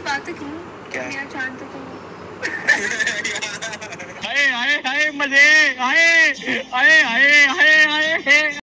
फिर बात वो क्यों? क्या? मेरा चाँद तो तुम आए आए आए मज़े आए।